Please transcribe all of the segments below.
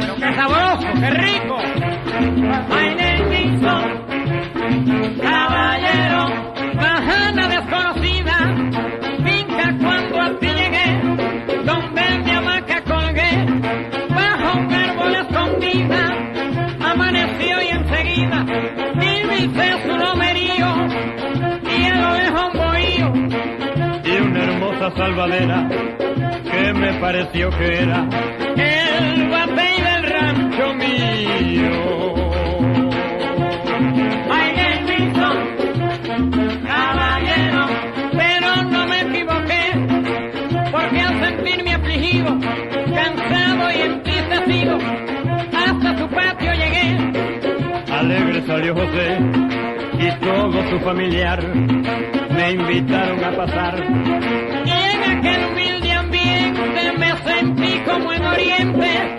qué rico. My name is Tom, caballero, Bajana desconocida, finca cuando al fin llegué, donde mi hamaca colgué, bajo un árbol escondida, amaneció y enseguida, divisé su lomerío, y a lo lejos un bohío, y una hermosa salvadera que me pareció que era. El batey salió José y todo su familiar me invitaron a pasar. Y en aquel humilde ambiente me sentí como en Oriente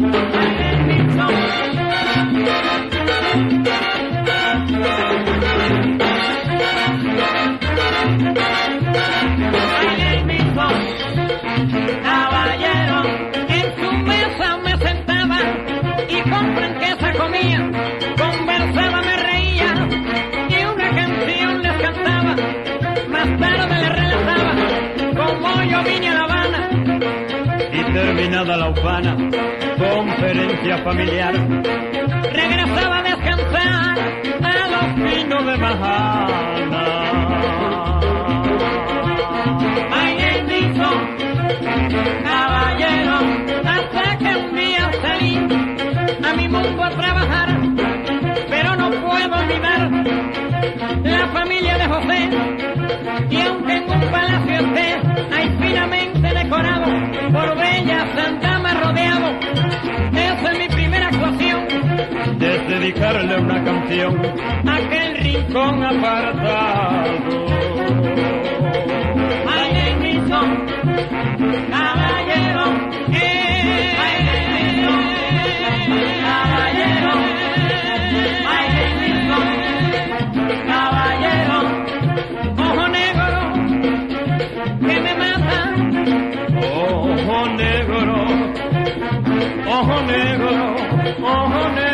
Let me talk. Terminada la ufana, conferencia familiar, Regresaba a descansar a los pinos de Bajana. is Tom, caballero, Hasta que un día salí a mi mundo a trabajar, pero no puedo olvidar la familia de José. Canción aquel rincón apartado. is Tom, caballero, name is Tom, caballero, is Tom, caballero, Ojo negro que me mata, Ojo negro, ojo negro, ojo negro,